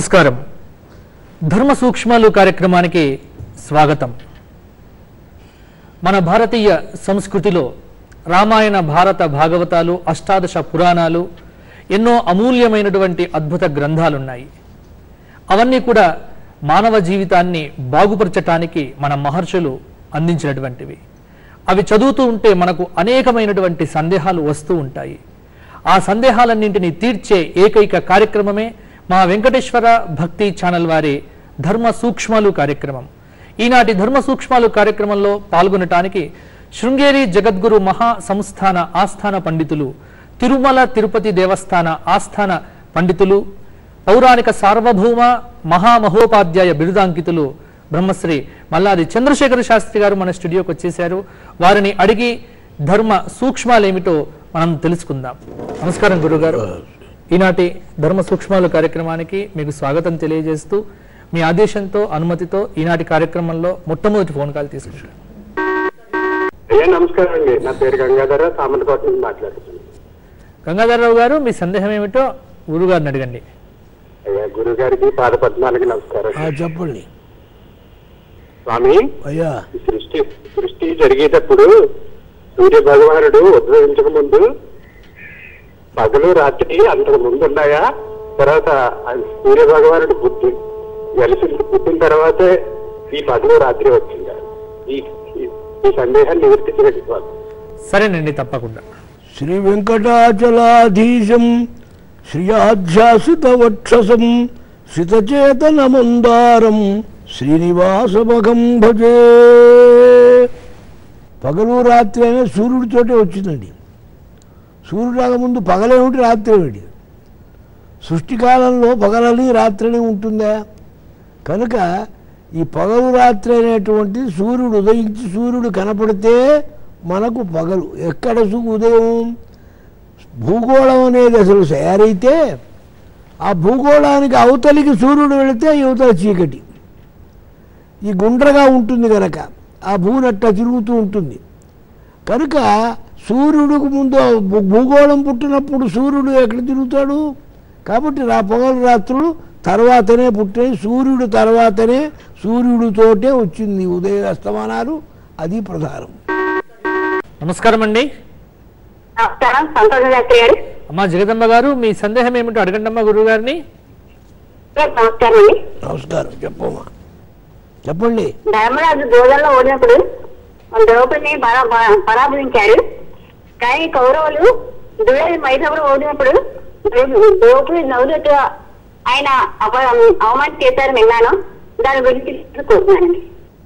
నమస్కారం. ధర్మ సూక్ష్మాలు కార్యక్రమానికి స్వాగతం. మన భారతీయ సంస్కృతిలో రామాయణ భారత భాగవతాలు అష్టాదశ పురాణాలు ఎన్నో అమూల్యమైనటువంటి అద్భుత గ్రంథాలున్నాయి. అవన్నీ కూడా మానవ జీవితాన్ని బాగుపరచటానికి మన మహర్షులు అందించినటువంటివి. అవి చదువుతూ ఉంటే మనకు అనేకమైనటువంటి సందేహాలు వస్తూ ఉంటాయి. ఆ సందేహాలన్నింటినీ తీర్చే ఏకైక కార్యక్రమమే మా వెంకటేశ్వర భక్తి ఛానల్ వారి ధర్మ సూక్ష్మాలు కార్యక్రమం. ఈనాటి ధర్మ సూక్ష్మాలు కార్యక్రమంలో పాల్గొనటానికి శృంగేరి జగద్గురు మహా సంస్థాన ఆస్థాన పండితులు తిరుమల తిరుపతి దేవస్థాన ఆస్థాన పండితులు పౌరాణిక సార్వభౌమ మహామహోపాధ్యాయ బిరుదాంకితులు బ్రహ్మశ్రీ మల్లాది చంద్రశేఖర శాస్త్రి గారు మన స్టూడియోకి వచ్చేశారు. వారిని అడిగి ధర్మ సూక్ష్మాలేమిటో మనం తెలుసుకుందాం. నమస్కారం గురుగారు. ఈనాటి ధర్మ సూక్ష్మాలు కార్యక్రమానికి మీకు స్వాగతం తెలియజేస్తూ మీ ఆదేశంతో అనుమతితో ఈనాటి కార్యక్రమంలో మొట్టమొదటి ఫోన్ కాల్ తీసుకుంటాం అయ్యా నమస్కారం అండి. నా పేరు గంగాధర సామంతకోట నుంచి మాట్లాడుతున్నాను. గంగాధరరావు గారు మీ సందేహం ఏమిటో గురుగారిని అడగండి. అయ్యా గురువు గారికి పాద పద్మాలకి నమస్కారం. ఆ, చెప్పండి. స్వామి అయ్యా. సృష్టి సృష్టి జరిగేటప్పుడు సూర్య భగవానుడు ఉద్భవించక ముందు పగలు రాత్రి అంతకు ముందు ఉన్నాయా? తర్వాత సూర్య భగవానుడు బుద్ధి కలిసి పుట్టిన తర్వాతే ఈ పగలు రాత్రి వచ్చిందా? ఈ సందేహాన్ని నివర్తించినట్టు స్వామి సరేనండి తప్పకుండా. శ్రీ వెంకటాచలాధీశం శ్రియాధ్యాసిత వక్షసం శితచేతన మందారం శ్రీనివాసమఘం భజే. పగలు రాత్రి అనే సూర్యుడితోటే వచ్చిందండి. సూర్యుడు రాకముందు పగలేమిటి రాత్రి ఏమిటి సృష్టికాలంలో పగలని రాత్రిని ఉంటుందా? కనుక ఈ పగలు రాత్రి అనేటువంటి సూర్యుడు ఉదయించి సూర్యుడు కనపడితే మనకు పగలు. ఎక్కడ ఉదయం? భూగోళం అనేది అసలు తయారైతే ఆ భూగోళానికి అవతలికి సూర్యుడు వెళితే యువతల చీకటి. ఈ గుండ్రగా ఉంటుంది కనుక ఆ భూనట్ట తిరుగుతూ ఉంటుంది. కనుక సూర్యుడికి ముందు భూ- భూగోళం పుట్టినప్పుడు సూర్యుడు ఎక్కడ తిరుగుతాడు? కాబట్టి రా పగలు రాత్రులు తర్వాతనే పుట్టిన సూర్యుడు తర్వాతనే సూర్యుడితోటే వచ్చింది ఉదయ అస్తమానాలు. అది ప్రధానం. నమస్కారం అండి. అమ్మా జగదంబ గారు మీ సందేహం ఏమిటో అడగండి అమ్మా గురువు గారిని సార్, నమస్కారం. చెప్పమ్మా. చెప్పండి. ధర్మరాజు దోదల్లో ఓడినప్పుడు ద్రౌపదిని పరా- పరా- పరాభవించారు కానీ కౌరవులు దుర్యోధన మైసూరు ఓడినప్పుడు ద్రౌపది నవ్వులతో ఆయన అవమానం చేశారు విన్నాను. దాని గురించి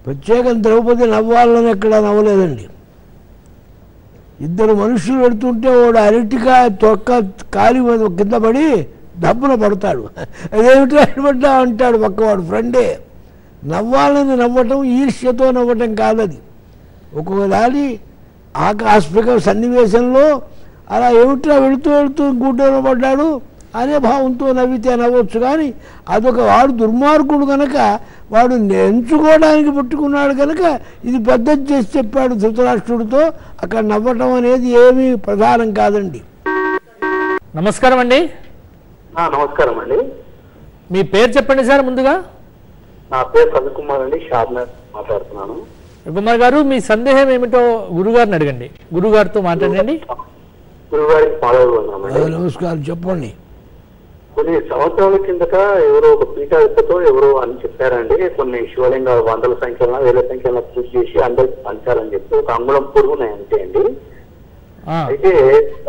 ప్రత్యేకం ద్రౌపది నవ్వాలని ఎక్కడ నవ్వలేదండి. ఇద్దరు మనుషులు పెడుతుంటే వాడు అరటిగా తొక్క కాలి మీద కింద పడి దబ్బున పడతాడు. అదేమిటి అడబడ్డా అంటాడు పక్కవాడు ఫ్రెండే. నవ్వాలని నవ్వటం ఈర్ష్యతో నవ్వటం కాదది. ఒక్కొక్కదాని ఆకస్మిక సన్నివేశంలో అలా ఏమిట్రా వెళుతూ వెళుతూ గూటలో పడ్డాడు? అనే భావంతో నవ్వితే నవ్వచ్చు కానీ అదొక వాడు దుర్మార్గుడు కనుక వాడు ఎంచుకోవడానికి పెట్టుకున్నాడు కనుక ఇది పెద్దది చేసి చెప్పాడు ధృతరాష్ట్రుడితో. అక్కడ నవ్వటం అనేది ఏమీ ప్రధానం కాదండి. నమస్కారం అండి. ఆ, నమస్కారం అండి. మీ పేరు చెప్పండి సార్ ముందుగా. నా పేరు రవికుమార్ అండి షార్నర్ మాట్లాడుతున్నాను. కుమార్ గారు మీ సందేహం ఏమిటో గురుగారిని అడగండి. గురుగారితో మాట్లాడండి. నమస్కారం. చెప్పండి. కొన్ని సంవత్సరాల కిందట ఎవరో ఒక పీఠాధిపతితో ఎవరో అని చెప్పారండి. కొన్ని శివలింగ వందల సంఖ్యలో వేల సంఖ్యలో పూజ చేసి అందరికి పంచాలని చెప్పి ఒక అంగుళం పొడుగున్నాయి అంతే అండి. అయితే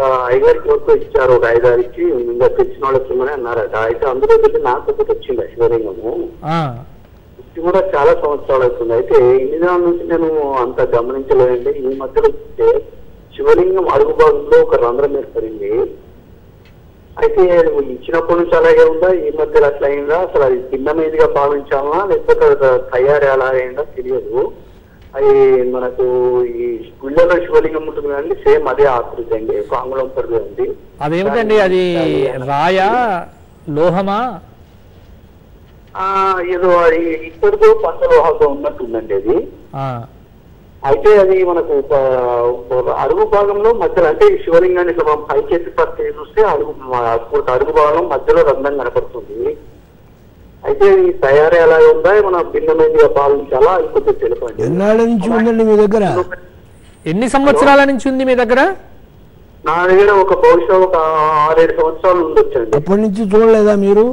ఆ, అయ్యగారికి ఎవరికో ఇచ్చారు ఒక ఐదారికి ఇంకా తెచ్చిన వాళ్ళకి అన్నారట. అయితే అందులో వెళ్ళి నాకు ఒకటి వచ్చింది శివలింగము. ఆ, ఇది కూడా చాలా సంవత్సరాలు అవుతుంది. అయితే ఇన్ని దినాల నుంచి నేను అంత గమనించలేదండి. ఈ మధ్యలో చూస్తే శివలింగం అడుగు భాగంలో ఒక రంధ్రం ఏర్పడింది. అయితే అది ఇచ్చినప్పటి నుంచి అలాగే ఉందా? ఈ మధ్యలో అట్లా అయిందా? అసలు అది భిన్నమైనదిగా భావించాలా లేకపోతే తయారీ అలా అయిందా? తెలియదు. అది మనకు ఈ గుళ్ళలో శివలింగం ఉంటుంది కదండి సేమ్ అదే ఆకృతి అండి. ఒక ఆంగ్లం పరిధి ఉంది. అదేమిటండి? అది రాయా లోహమా? ఏదో ఇప్పటికో పంచలోహాలతో ఉన్నట్టుందండి అది. అయితే అది మనకు అడుగు భాగంలో మధ్యలో అంటే ఈ శివలింగాన్ని ఇట్లా మనం పైకెత్తి పరిస్థితి చూస్తే అడుగు అడుగు భాగం మధ్యలో రంధ్రం కనపడుతుంది. అయితే ఈ తయారీ ఎలా ఉందా మన భిన్నమైనదిగా పాలించాలా అది కొంచెం తెలుపండి. ఎన్నాళ్ళ నుంచి ఉందండి మీ దగ్గర? ఎన్ని సంవత్సరాల నుంచి ఉంది మీ దగ్గర? నా దగ్గర ఒక బహుశా ఒక ఆరేడు సంవత్సరాలు ఉండొచ్చండి అప్పటి నుంచి చూడలేదా మీరు?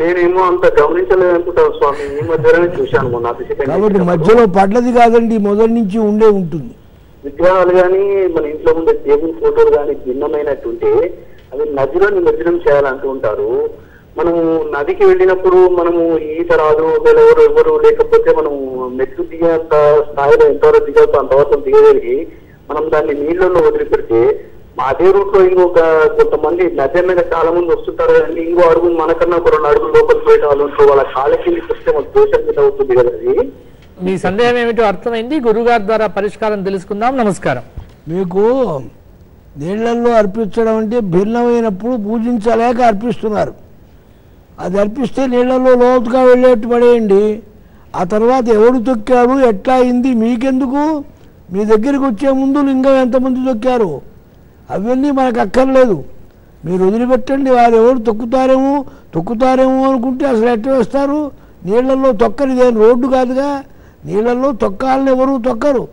నేనేమో అంత గమనించలేదు అనుకుంటాను స్వామి. ఈ మధ్యలోనే చూశాను మొన్న కాబట్టి. మధ్యలో పడ్డది కాదండి మొదటి నుంచి ఉండే ఉంటుంది. విగ్రహాలు కానీ మన ఇంట్లో ఉండే దేవుని ఫోటోలు కానీ భిన్నమైనట్టుంటే అవి నదిలో నిమజ్జనం చేయాలంటూ ఉంటారు. మనము నదికి వెళ్ళినప్పుడు మనము ఈత రాదు ఒకవేళ ఎవరు ఎవరు లేకపోతే మనం మెట్లు దిగేంత స్థాయిలో ఎంతవరకు దిగొచ్చు అంతవరకు దిగగలిగి మనం దాన్ని నీళ్ళల్లో వదిలిపెడితే అదే రూట్లో ఇంకొక కొంతమంది నది మీద చాలా మంది వస్తుంటారు కదండి. ఇంకో అడుగు మనకన్నా ఒక రెండు అడుగులు లోపలికి పోయే వాళ్ళు ఉంటారు. వాళ్ళ కాళ్ళ వస్తే మన దోషం కింద అవుతుంది కదా అది. మీ సందేహం ఏమిటో అర్థమైంది. గురుగారి ద్వారా పరిష్కారం తెలుసుకుందాం. నమస్కారం. మీకు నీళ్ళల్లో అర్పించడం అంటే భిన్నమైనప్పుడు పూజించలేక అర్పిస్తున్నారు. అది అర్పిస్తే నీళ్ళలో లోతుగా వెళ్ళేట్టు పడేయండి. ఆ తర్వాత ఎవడు తొక్కాడు ఎట్లా అయింది మీకెందుకు? మీ దగ్గరికి వచ్చే ముందు లింగం ఎంతమంది తొక్కారు? అవన్నీ మనకు అక్కర్లేదు. మీరు వదిలిపెట్టండి వారు ఎవరు తొక్కుతారేమో తొక్కుతారేమో అనుకుంటే అసలు ఎట్ట వేస్తారు? నీళ్ళలో తొక్కరు ఇదేం రోడ్డు కాదుగా? నీళ్ళలో తొక్కాలని ఎవరు తొక్కరు.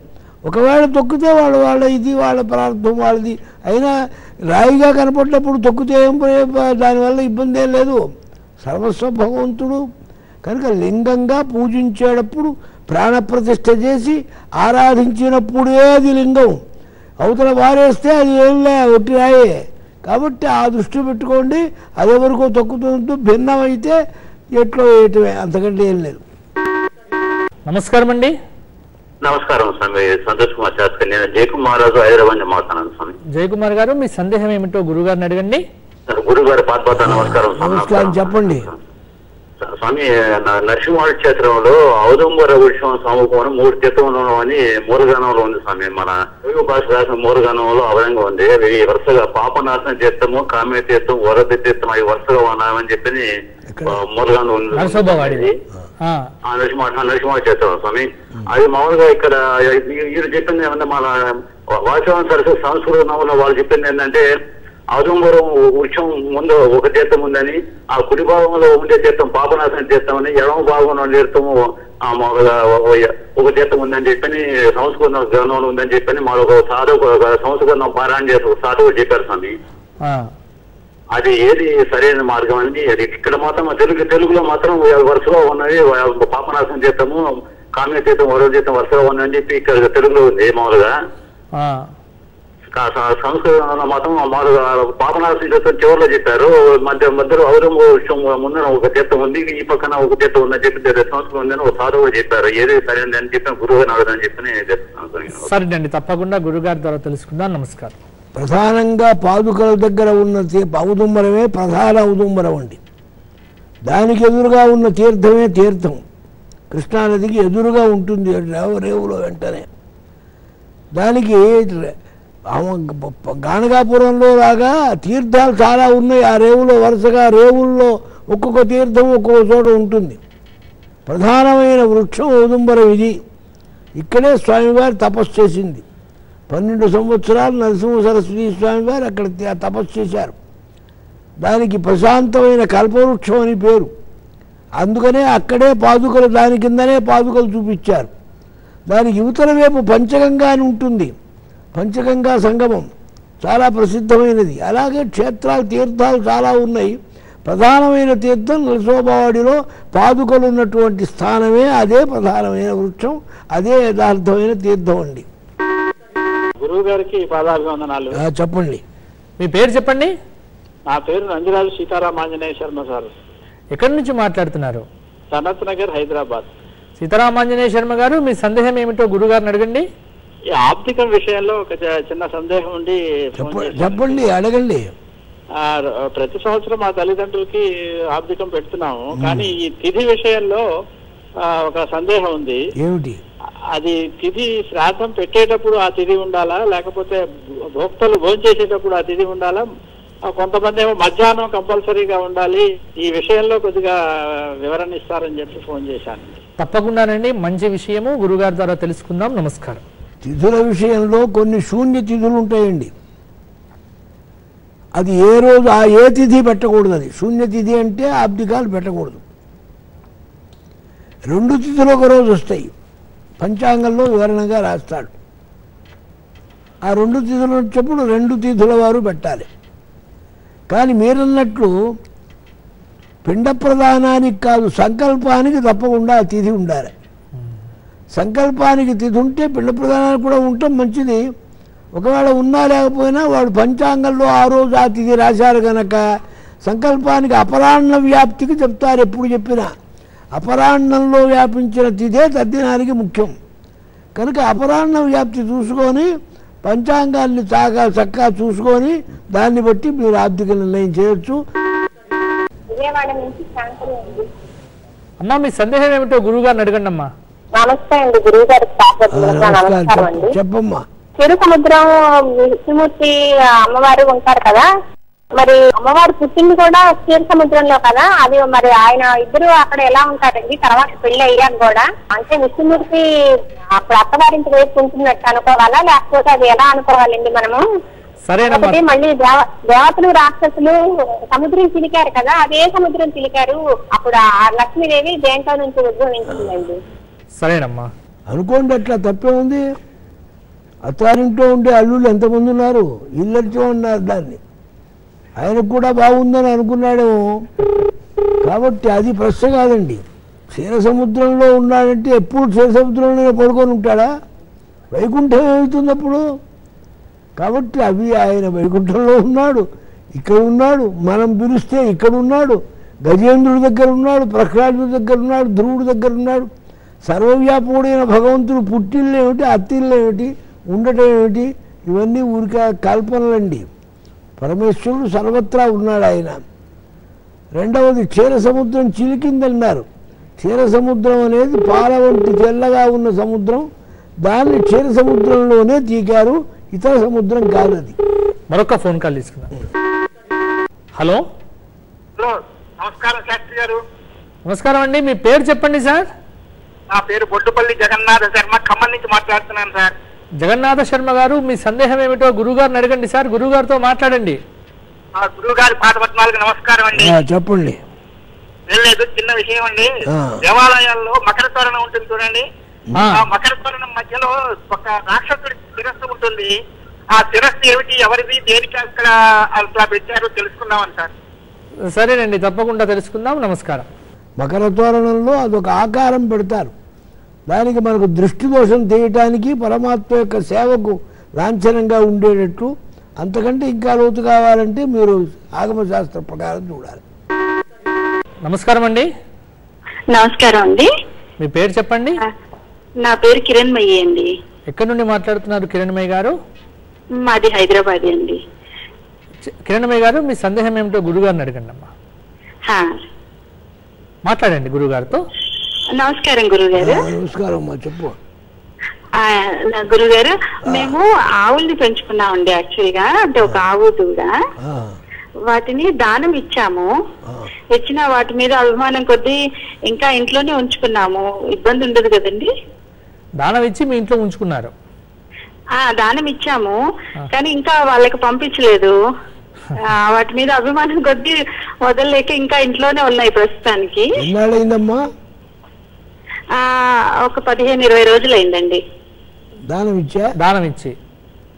ఒకవేళ తొక్కితే వాళ్ళు వాళ్ళ ఇది వాళ్ళ ప్రార్థం వాళ్ళది. అయినా రాయిగా కనపడినప్పుడు తొక్కితే ఏం దానివల్ల ఇబ్బంది ఏం లేదు. సర్వస్వ భగవంతుడు. కనుక లింగంగా పూజించేటప్పుడు ప్రాణప్రతిష్ఠ చేసి ఆరాధించినప్పుడే అది లింగం. అవతల వారేస్తే అది ఏంలే ఒట్టి రాయే. కాబట్టి ఆ దృష్టి పెట్టుకోండి. అది ఎవరికో తొక్కుతుంటూ భిన్నమైతే ఎట్లో వేయటమే. అంతకంటే ఏం లేదు. నమస్కారం అండి. నమస్కారం స్వామి సంతోష్ కుమార్ శాస్త్రి. నేను జయకుమార్ మహారాజు హైదరాబాద్ నుంచి మాట్లాడాను స్వామి. జయకుమార్ గారు మీ సందేహం ఏమిటో గురుగారిని అడగండి. గురువు గారి పాత నమస్కారం. నమస్కారం చెప్పండి. స్వామి నరసింహ క్షేత్రంలో ఔదంబర వృక్షం సమూహం మూడు తీర్థంలో అని మూలగానంలో ఉంది స్వామి. మన తెలుగు భాష రాసిన మూలగానంలో అవరంగా ఉంది. అవి వరుసగా పాపనాశనం తీర్థము కామ్య తీర్థం వరద తీర్థం అవి వరుసగా ఉన్నామని చెప్పి? మూలగానం ఉంది నరసింహ నరసింహ చేస్తాం స్వామి. అది మామూలుగా ఇక్కడ వీరు చెప్పింది ఏమన్నా మన వాసవన్ సరస్వతి సంస్కృత నవలో వాళ్ళు చెప్పింది ఏంటంటే ఔదంబరం వృక్షం ముందు ఒక తీర్థం ఉందని ఆ కుడి భాగంలో ఉండే తీర్థం పాపనాశనం తీర్థమని ఎడమ భాగంలో ఉండే తీర్థము ఒక- తీర్థం ఉందని చెప్పని సంస్కృత గ్రంథంలో ఉందని చెప్పని మరొక సాధువు ఒక సంస్కృతం పారాయణ చేసి ఒక సాధువు చెప్పారు స్వామి. అది ఏది సరైన మార్గం అని అది ఇక్కడ మాత్రం తెలుగు తెలుగులో మాత్రం వరుసగా ఉన్నది పాపనాశనం చేస్తాము కామ్య చేతం వరద చేతం వరుసగా ఉందని చెప్పి ఇక్కడ తెలుగులో ఉంది మామూలుగా. ఆ. కా- స- సంస్కృతంలో మాత్రం మామూలుగా పాపనాశనం చేతం చివరిలో చెప్పారు. మధ్య మధ్యలో ఔరంగ విషయం ముందున ఒక తీర్థం ఉంది. ఈ పక్కన ఒక తీర్థం ఉందని చెప్పి దగ్గర సంస్కృతం ఉందని ఒక సాధువు చెప్పారు. ఏది సరైనది అని చెప్పి గురువు అడగదని చెప్పి సరేనండి తప్పకుండా గురుగారి ద్వారా తెలుసుకుందాం. నమస్కారం. ప్రధానంగా పాదుకల దగ్గర ఉన్న ఔదుంబరమే ప్రధాన ఔదుంబరం అండి. దానికి ఎదురుగా ఉన్న తీర్థమే తీర్థం. కృష్ణానదికి ఎదురుగా ఉంటుంది. రేవు రేవులో వెంటనే. దానికి గానగాపురంలో లాగా తీర్థాలు చాలా ఉన్నాయి. ఆ రేవులో వరుసగా రేవుల్లో ఒక్కొక్క తీర్థం ఒక్కొక్క చోట ఉంటుంది. ప్రధానమైన వృక్షం ఔదుంబరం ఇది ఇక్కడే స్వామివారు తపస్సు చేసింది. పన్నెండు సంవత్సరాలు నరసింహ సరస్వతి స్వామివారు అక్కడ తపస్సు చేశారు. దానికి ప్రశాంతమైన కల్పవృక్షం అని పేరు. అందుకనే అక్కడే పాదుకలు దాని కిందనే పాదుకలు చూపించారు. దానికి యువతల వైపు పంచగంగా అని ఉంటుంది. పంచగంగా సంగమం. చాలా ప్రసిద్ధమైనది. అలాగే క్షేత్రాలు తీర్థాలు చాలా ఉన్నాయి. ప్రధానమైన తీర్థం నరసోబావాడిలో పాదుకలు ఉన్నటువంటి స్థానమే. అదే ప్రధానమైన వృక్షం. అదే యథార్థమైన తీర్థం అండి. గురువు గారికి పాదాభివందనాలు. ఆ, చెప్పండి. మీ పేరు చెప్పండి? నా పేరు నందిరాజు సీతారామాంజనేయ శర్మ సార్. ఎక్కడి నుంచి మాట్లాడుతున్నారు? సనత్ నగర్ హైదరాబాద్. సీతారామాంజనేయ శర్మ గారు మీ సందేహం ఏమిటో గురుగారిని అడగండి. ఆప్తికం విషయంలో ఒక చిన్న సందేహం ఉండి ఫోన్ చెప్ప చేశాను. చెప్పండి అడగండి. ప్రతి సంవత్సరం మా తల్లిదండ్రులకి ఆబ్దికం పెడుతున్నాము. కానీ ఈ తిథి విషయంలో ఒక సందేహం ఉంది. ఏమిటి? అది తిథి శ్రాద్ధం పెట్టేటప్పుడు ఆ తిథి ఉండాలా? లేకపోతే భోక్తలు భోంచేసేటప్పుడు ఆ తిథి ఉండాలా? కొంతమంది ఏమో మధ్యాహ్నం కంపల్సరీగా ఉండాలి. ఈ విషయంలో కొద్దిగా వివరణ ఇస్తారని చెప్పి ఫోన్ చేశాను. తప్పకుండానండి. మంచి విషయము గురుగారి ద్వారా తెలుసుకుందాం. నమస్కారం. తిథుల విషయంలో కొన్ని శూన్య తిథులు ఉంటాయండి. అది ఏ రోజు ఆ ఏ తిథి పెట్టకూడదు అది. శూన్య తిథి అంటే అబ్దికాలు పెట్టకూడదు. రెండు తిథులు ఒక రోజు వస్తాయి. పంచాంగంలో వివరణగా రాస్తాడు. ఆ రెండు తిథులు వచ్చేప్పుడు రెండు తిథుల వారు పెట్టాలి. కానీ మీరన్నట్లు పిండ ప్రదానానికి కాదు సంకల్పానికి తప్పకుండా ఆ తిథి ఉండాలి. సంకల్పానికి తిథి ఉంటే పిండ ప్రదానానికి కూడా ఉండటం మంచిది. ఒకవేళ ఉన్నా లేకపోయినా వాడు పంచాంగంలో ఆ రోజు ఆ తిథి రాశారు కనుక సంకల్పానికి అపరాహ్న వ్యాప్తికి చెప్తారు ఎప్పుడు చెప్పినా. అపరాహ్నంలో వ్యాపించిన తిథే తద్దినానికి ముఖ్యం. కనుక అపరాహ్న వ్యాప్తి చూసుకొని పంచాంగాన్ని చాగా చక్కగా చూసుకొని దాన్ని బట్టి మీరు ఆర్థిక నిర్ణయం చేయొచ్చు. అమ్మా మీ సందేహం ఏమిటో గురువు గారిని అడగండి అమ్మా నమస్తే అండి గురువు గారికి నమస్కారం అండి. చెప్ప- చెప్పమ్మా. చిరు సముద్రం విష్ణుమూర్తి అమ్మవారు ఉంటారు కదా? మరి అమ్మవారు పుట్టింది కూడా క్షీర సముద్రంలో కదా? అది మరి ఆయన ఇద్దరు అక్కడ ఎలా ఉంటారండి? తర్వాత పెళ్ళి అయ్యాక కూడా? అంటే విష్ణుమూర్తి అప్పుడు అత్తవారింటి వైపు ఉంటున్నట్టు అనుకోవాలా? లేకపోతే అది ఎలా అనుకోవాలండి మనము? ఒకటి మళ్ళీ దేవ దేవతలు రాక్షసులు సముద్రం చిలికారు కదా? అదే సముద్రం చిలికారు అప్పుడు ఆ లక్ష్మీదేవి దేంట్లో నుంచి ఉద్భవించిందండి? సరేనమ్మా. అనుకోండి అట్లా తప్పే ఉంది. అత్తారింట్లో ఉండే అల్లుళ్ళు ఎంతమంది ఉన్నారు? ఇల్లరితో ఉన్నారు దాన్ని. ఆయనకు కూడా బాగుందని అనుకున్నాడేమో. కాబట్టి అది ప్రశ్న కాదండి. క్షీర సముద్రంలో ఉన్నాడంటే ఎప్పుడు క్షీర సముద్రంలోనే పడుకొని ఉంటాడా? వైకుంఠం ఏమవుతుంది అప్పుడు? కాబట్టి అవి ఆయన వైకుంఠంలో ఉన్నాడు ఇక్కడ ఉన్నాడు మనం పిలిస్తే ఇక్కడ ఉన్నాడు గజేంద్రుడి దగ్గర ఉన్నాడు ప్రహ్లాదుడి దగ్గర ఉన్నాడు ధ్రువుడి దగ్గర ఉన్నాడు సర్వవ్యాపకుడైన భగవంతుడు పుట్టిల్లు ఏమిటి అత్తిల్లు ఏమిటి ఉండటం ఏమిటి ఇవన్నీ ఊరిక కల్పనలండి. పరమేశ్వరుడు సర్వత్రా ఉన్నాడు ఆయన. రెండవది క్షీర సముద్రం చిలికిందన్నారు. క్షీర సముద్రం అనేది పాల వంటి తెల్లగా ఉన్న సముద్రం. దాన్ని క్షీర సముద్రంలోనే తీకారు. ఇతర సముద్రం కాదు అది మరొక ఫోన్ కాల్ తీసుకుందాం. హలో? హలో నమస్కారం శాస్త్రి గారు. నమస్కారం అండి మీ పేరు చెప్పండి సార్? నా పేరు బొడ్డుపల్లి జగన్నాథ శర్మ. ఖమ్మం నుంచి మాట్లాడుతున్నాను సార్. జగన్నాథ శర్మ గారు మీ సందేహం ఏమిటో గురువు గారిని అడగండి సార్. గురువు గారితో మాట్లాడండి. ఆ గురువు గారి పాదపద్మాలకు నమస్కారం అండి. చెప్పండి. లేదు చిన్న విషయం అండి. దేవాలయాల్లో మకర తోరణం ఉంటుంది చూడండి. ఆ, ఆ మకర తోరణం మధ్యలో ఒక రాక్షసుడి శిరస్సు ఉంటుంది. ఆ శిరస్సు ఏమిటి ఎవరిది దేనికి అక్కడ అట్లా పెట్టారో తెలుసుకుందామని సార్. సరేనండి తప్పకుండా తెలుసుకుందాం. నమస్కారం. మకర తోరణంలో అదొక ఆకారం పెడతారు. దానికి మనకు దృష్టి దోషం తీయటానికి పరమాత్మ యొక్క సేవకు లాంఛనంగా ఉండేటట్లు అంతకంటే ఇంకా లోతు కావాలంటే మీరు ఆగమ శాస్త్ర ప్రకారం చూడాలి. నమస్కారం అండి. నమస్కారం అండి. మీ పేరు చెప్పండి? నా పేరు కిరణ్ మయ్యి అండి. ఎక్కడి నుండి మాట్లాడుతున్నారు కిరణ్మయ్య గారు? మాది హైదరాబాద్ అండి. కిరణ్మయ్య గారు మీ సందేహం ఏమిటో గురువు గారిని అడగండి అమ్మా హా. మాట్లాడండి గురువు గారితో నమస్కారం గురువు ఆ, గారు నమస్కారం అమ్మా చెప్పు. గురువు గారు మేము ఆవుల్ని పెంచుకున్నామండి యాక్చువల్గా అంటే ఒక ఆవు దూడ. ఆ, వాటిని దానం ఇచ్చాము. ఇచ్చిన వాటి మీద అభిమానం కొద్దీ ఇంకా ఇంట్లోనే ఉంచుకున్నాము. ఇబ్బంది ఉండదు కదండి? దానం ఇచ్చి మీ ఇంట్లో ఉంచుకున్నారు. ఆ దానం ఇచ్చాము. కానీ ఇంకా వాళ్ళకి పంపించలేదు. వాటి మీద అభిమానం కొద్దీ వదలలేక ఇంకా ఇంట్లోనే ఉన్నాయి ప్రస్తుతానికి. ఒక పదిహేను ఇరవై రోజులు అయిందండి దానం ఇచ్చా దానం ఇచ్చి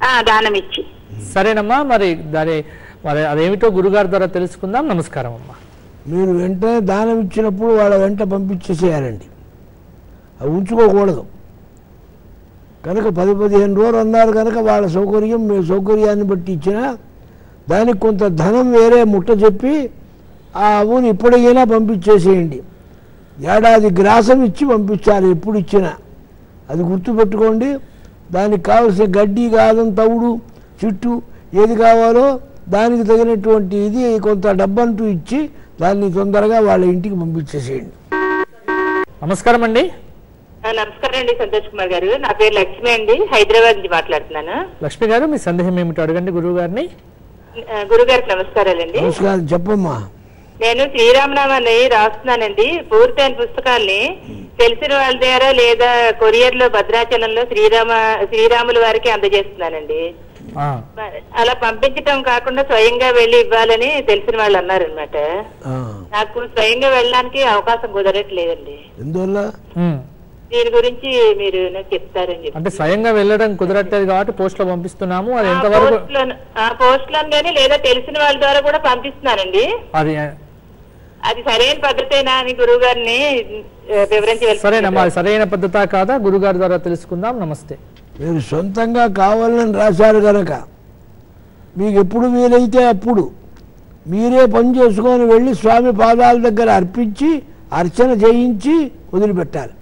ఆ దానం ఇచ్చి సరేనమ్మా మరి దాని మరి అదేమిటో గురుగారి ద్వారా తెలుసుకుందాం. నమస్కారం అమ్మా. మీరు వెంటనే దానం ఇచ్చినప్పుడు వాళ్ళ వెంట పంపించేసేయాలండి. అవి ఉంచుకోకూడదు. కనుక పది పదిహేను రోజులు అన్నారు కనుక వాళ్ళ సౌకర్యం మీ సౌకర్యాన్ని బట్టి ఇచ్చినా దానికి కొంత ధనం వేరే ముట్ట చెప్పి ఆ అవును ఇప్పటికైనా పంపించేసేయండి. ఏడాది గ్రాసం ఇచ్చి పంపించాలి ఎప్పుడు ఇచ్చినా. అది గుర్తుపెట్టుకోండి. దానికి కావలసిన గడ్డి గాదం తవుడు చుట్టూ ఏది కావాలో దానికి తగినటువంటి ఇది కొంత డబ్బంటూ ఇచ్చి దాన్ని తొందరగా వాళ్ళ ఇంటికి పంపించేసేయండి. నమస్కారం అండి. నమస్కారం అండి సంతోష్ కుమార్ గారు. నా పేరు లక్ష్మి అండి. హైదరాబాద్ నుంచి మాట్లాడుతున్నాను. లక్ష్మి గారు మీ సందేహం ఏమిటో అడగండి గురువు గారిని. గురుగారికి నమస్కారాలండి. నమస్కారం చెప్పమ్మా. నేను శ్రీరామనామాన్ని రాస్తున్నానండి. పూర్తయిన పుస్తకాల్ని తెలిసిన వాళ్ళ ద్వారా లేదా కొరియర్లో భద్రాచలంలో శ్రీరామ శ్రీరాముల వారికి అందజేస్తున్నానండి. అలా పంపించటం కాకుండా స్వయంగా వెళ్ళి ఇవ్వాలని తెలిసిన వాళ్ళు అన్నారనమాట ఆ, నాకు స్వయంగా వెళ్ళడానికి అవకాశం కుదరట్లేదండి. ఎందువల్ల. దీని గురించి మీరు చెప్తారని చెప్పి. అంటే స్వయంగా వెళ్ళడం కుదరట్లేదు కాబట్టి పోస్ట్లో పంపిస్తున్నాము. అది ఎంతవరకు పోస్ట్లో కానీ లేదా తెలిసిన వాళ్ళ ద్వారా కూడా పంపిస్తున్నానండి. అది అది సరైన పద్ధతేనా అని గురువు గారిని సరేనమ్మా సరైన పద్ధత కాదా? గురుగారి ద్వారా తెలుసుకుందాం. నమస్తే. మీరు సొంతంగా కావాలని రాశారు కనుక మీకు ఎప్పుడు వీలైతే అప్పుడు మీరే పని చేసుకొని వెళ్ళి స్వామి పాదాల దగ్గర అర్పించి అర్చన చేయించి వదిలిపెట్టాలి.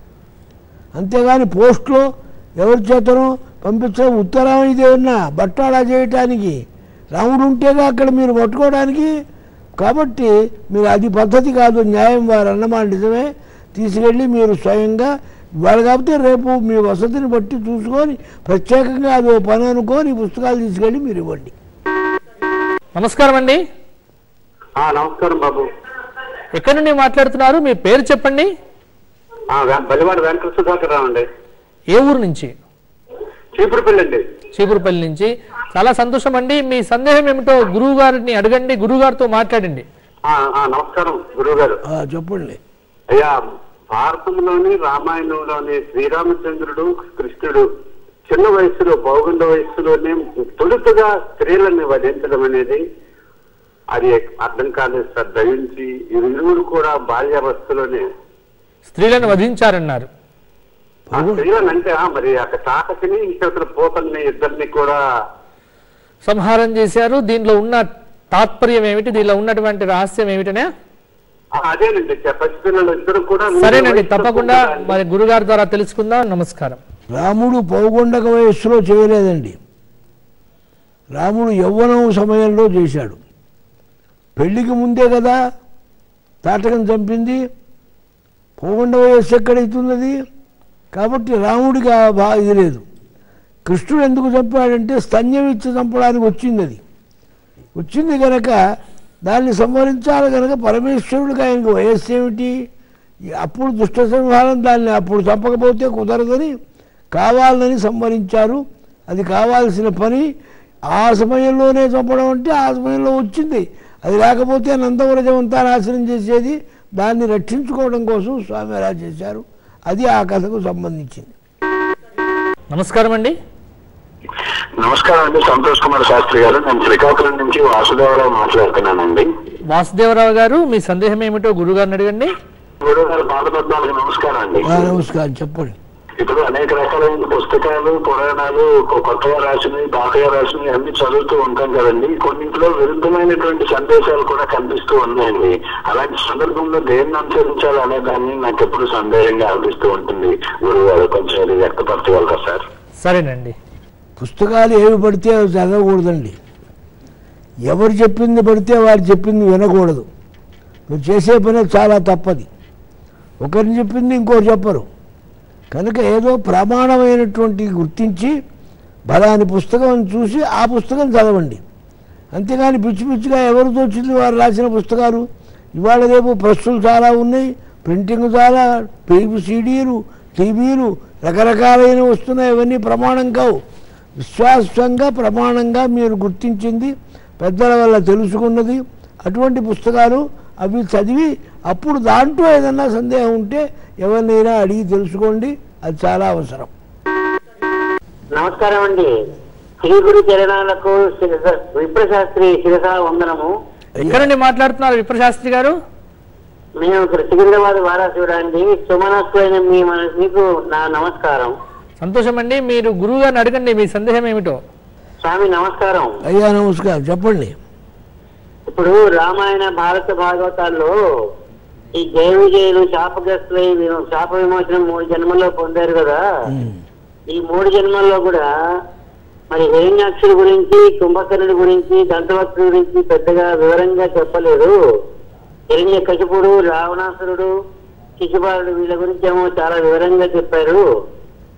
అంతేగాని పోస్ట్లో ఎవరి చేతనో పంపించడం ఉత్తరం ఇది ఏమన్నా బట్టాడా చేయటానికి? రాముడు ఉంటేగా అక్కడ మీరు పట్టుకోవడానికి? కాబట్టి మీరు అది పద్ధతి కాదు న్యాయం వారు అన్నమాట నిజమే. తీసుకెళ్ళి మీరు స్వయంగా ఇవాళ కాకపోతే రేపు మీ వసతిని బట్టి చూసుకొని ప్రత్యేకంగా అది ఓ పని అనుకొని పుస్తకాలు తీసుకెళ్ళి మీరు ఇవ్వండి. నమస్కారం అండి. ఆ, నమస్కారం బాబు. ఎక్కడి నుండి మాట్లాడుతున్నారు? మీ పేరు చెప్పండి. బలివాడ వెంకట సుధాకర్ రావు అండి. ఏ ఊరు నుంచి? చీపురుపల్లి అండి. చీపురుపల్లి నుంచి. చాలా సంతోషం అండి. మీ సందేహం ఏమిటో గురువు గారిని అడగండి గురువు గారితో మాట్లాడండి. ఆ, ఆ, నమస్కారం గురువు గారు చెప్పండి. అయ్యా భారతంలోని రామాయణంలోని శ్రీరామచంద్రుడు కృష్ణుడు చిన్న వయసులో పౌగండ వయసులోనే తొలుతగా స్త్రీలని వధించడం అనేది అది అర్థం కాలేదు. సార్ దయించి ఇరువురు కూడా బాల్యావస్థలోనే స్త్రీలను వధించారన్నారు. ఆ స్త్రీలను అంటే ఆ, మరి అక్కడ తాటకిని ఇంకొకరు పోతల్ని ఇద్దరిని కూడా సంహారం చేశారు. దీనిలో ఉన్న తాత్పర్యం ఏమిటి? దీనిలో ఉన్నటువంటి రహస్యం ఏమిటనే? ఆ, అదేనండి. పసిపిల్లలు ఇద్దరు కూడా సరేనండి. తప్పకుండా మరి గురుగారి ద్వారా తెలుసుకుందాం. నమస్కారం. రాముడు పౌగొండక వయస్సులో చేయలేదండి. రాముడు యవ్వనం సమయంలో చేశాడు. పెళ్ళికి ముందే కదా తాటకం చంపింది. పౌగొండ వయస్సు ఎక్కడైతున్నది కాబట్టి రాముడికి ఆ బా ఇది లేదు. కృష్ణుడు ఎందుకు చంపాడంటే స్తన్యం ఇచ్చి చంపడానికి వచ్చింది అది వచ్చింది కనుక దాన్ని సంహరించాలి కనుక పరమేశ్వరుడికి ఆయనకు వయస్సు ఏమిటి? అప్పుడు దుష్ట సంహారం దాన్ని అప్పుడు చంపకపోతే కుదరదని కావాలని సంహరించారు. అది కావాల్సిన పని ఆ సమయంలోనే చంపడం అంటే ఆ సమయంలో వచ్చింది. అది లేకపోతే నందవరజం అంతా నాశనం చేసేది దాన్ని రక్షించుకోవడం కోసం స్వామి అలా చేశారు. అది ఆ కథకు సంబంధించింది. నమస్కారం అండి. నమస్కారం అండి. సంతోష్ కుమార్ శాస్త్రి గారు. నేను శ్రీకాకుళం నుంచి వాసుదేవరావు మాట్లాడుతున్నానండి. వాసుదేవరావు గారు మీ సందేహం ఏమిటో గురుగారిని అడగండి. గురువు గారు పాదపద్మాలకు నమస్కారం అండి. నమస్కారం. చెప్పండి. ఇప్పుడు అనేక రకాలైన పుస్తకాలు పురాణాలు కొత్తగా రాసినవి పాతగా రాసినవి అన్ని చదువుతూ ఉంటాం కదండి. కొన్నింటిలో విరుద్ధమైనటువంటి సందేశాలు కూడా కనిపిస్తూ ఉన్నాయండి. అలాంటి సందర్భంలో దేన్ని అనుసరించాలి అనే దాన్ని నాకు ఎప్పుడు సందేహంగా అనిపిస్తూ ఉంటుంది. గురువు గారు కొంచెం వ్యక్తపరచగలరా సార్? సరేనండి. పుస్తకాలు ఏవి పడితే అవి చదవకూడదండి. ఎవరు చెప్పింది పడితే వారు చెప్పింది వినకూడదు. మీరు చేసే పని చాలా తప్పది. ఒకరిని చెప్పింది ఇంకోరు చెప్పరు. కనుక ఏదో ప్రమాణమైనటువంటి గుర్తించి బలాని పుస్తకం చూసి ఆ పుస్తకం చదవండి. అంతేగాని పిచ్చి పిచ్చిగా ఎవరు తోచింది వారు రాసిన పుస్తకాలు? ఇవాళ రేపు ప్రస్తులు చాలా ఉన్నాయి. ప్రింటింగ్ చాలా పేపు సీడీలు టీవీలు రకరకాలైన వస్తున్నాయి. ఇవన్నీ ప్రమాణం కావు. విశ్వాసంగా ప్రమాణంగా మీరు గుర్తించింది పెద్దల వల్ల తెలుసుకున్నది. అటువంటి పుస్తకాలు అవి చదివి అప్పుడు దాంట్లో ఏదన్నా సందేహం ఉంటే ఎవరినైనా అడిగి తెలుసుకోండి. అది చాలా అవసరం. నమస్కారం అండి. శ్రీ గురు చరణాలకు విప్రశాస్త్రి శిరస వందనము. ఎక్కడ నుండి మాట్లాడుతున్నారు విప్రశాస్త్రి గారు? మేము ఇక్కడ సికింద్రాబాద్ వారాసుడు అండి. సుమనస్సు అయిన మీ మన- మీకు నా నమస్కారం. సంతోషం అండి మీరు గురువు గారిని అడగండి మీ సందేహం ఏమిటో. స్వామి నమస్కారం. అయ్యా నమస్కారం. చెప్పండి. ఇప్పుడు రామాయణ భారత భాగవతాల్లో ఈ విజయులు శాపగ్రస్తులై శాప విమోచనం మూడు జన్మల్లో పొందారు కదా. ఈ మూడు జన్మల్లో కూడా మరి హిరణ్యాక్షుడి గురించి కుంభకర్ణుడి గురించి దంతవక్తుడి గురించి పెద్దగా వివరంగా చెప్పలేదు. హిరణ్య కశిపుడు రావణాసురుడు శిశుపాలుడు వీళ్ళ గురించి ఏమో చాలా వివరంగా చెప్పారు.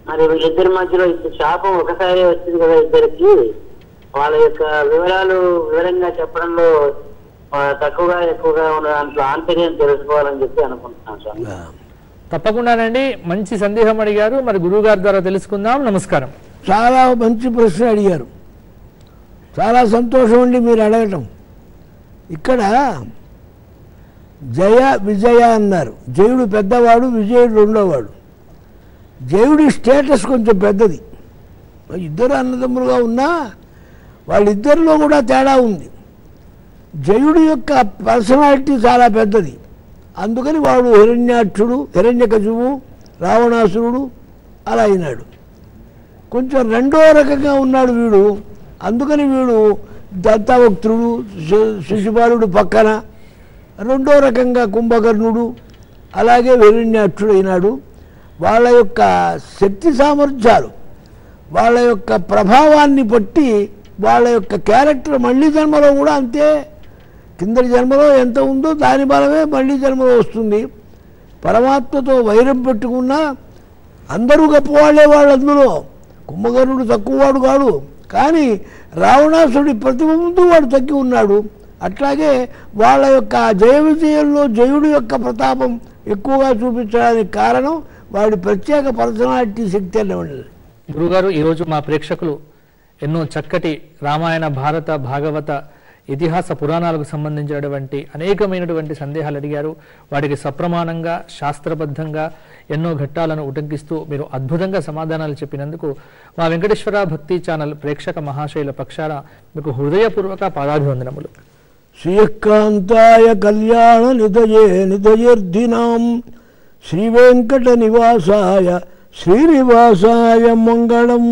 మరి వీళ్ళిద్దరి మధ్యలో శాపం ఒకసారి వచ్చింది కదా ఇద్దరికి. వాళ్ళ యొక్క వివరాలు వివరంగా చెప్పడంలో తక్కువగా ఎక్కువగా ఉన్న దాంట్లో ఆంతర్యం తెలుసుకోవాలని చెప్పి అనుకుంటున్నాను స్వామి తప్పకుండానండి మంచి సందేహం అడిగారు. మరి గురువు గారి ద్వారా తెలుసుకుందాం. నమస్కారం. చాలా మంచి ప్రశ్న అడిగారు. చాలా సంతోషం అండి మీరు అడగటం. ఇక్కడ జయ విజయ అన్నారు. జయుడు పెద్దవాడు విజయుడు రెండోవాడు. జయుడి స్టేటస్ కొంచెం పెద్దది. ఇద్దరు అన్నదమ్ములుగా ఉన్నా వాళ్ళిద్దరిలో కూడా తేడా ఉంది. జయుడి యొక్క పర్సనాలిటీ చాలా పెద్దది. అందుకని వాడు హిరణ్యాక్షుడు హిరణ్యకశువు రావణాసురుడు అలా అయినాడు. కొంచెం రెండో రకంగా ఉన్నాడు వీడు. అందుకని వీడు దత్తావక్తుడు శిశుపాలుడు పక్కన రెండో రకంగా కుంభకర్ణుడు అలాగే హిరణ్యాక్షుడు అయినాడు. వాళ్ళ యొక్క శక్తి సామర్థ్యాలు వాళ్ళ యొక్క ప్రభావాన్ని బట్టి వాళ్ళ యొక్క క్యారెక్టర్ మళ్ళీ జన్మలో కూడా అంతే కిందటి జన్మలో ఎంత ఉందో దాని బలమే మళ్ళీ జన్మలో వస్తుంది. పరమాత్మతో వైరం పెట్టుకున్నా అందరూ గొప్పవాళ్ళే వాళ్ళు అందులో కుంభకర్ణుడు తక్కువవాడు కాడు. కానీ రావణాసుడి ప్రతిభ ముందు వాడు తగ్గి ఉన్నాడు. అట్లాగే వాళ్ళ యొక్క జయ విజయంలో జయుడి యొక్క ప్రతాపం ఎక్కువగా చూపించడానికి కారణం వాడి ప్రత్యేక పర్సనాలిటీ శక్తి అనేవాళ్ళు గురుగారు ఈరోజు మా ప్రేక్షకులు ఎన్నో చక్కటి రామాయణ భారత భాగవత ఇతిహాస పురాణాలకు సంబంధించినటువంటి అనేకమైనటువంటి సందేహాలు అడిగారు. వాటికి సప్రమాణంగా శాస్త్రబద్ధంగా ఎన్నో ఘట్టాలను ఉటంకిస్తూ మీరు అద్భుతంగా సమాధానాలు చెప్పినందుకు మా వెంకటేశ్వర భక్తి ఛానల్ ప్రేక్షక మహాశైల పక్షాన మీకు హృదయపూర్వక పాదాభివందనములు. శ్రీకాంతాయ కళ్యాణ నిధయే నిధయర్ధినాం. శ్రీవేంకట నివాసాయ శ్రీనివాసాయ మంగళం.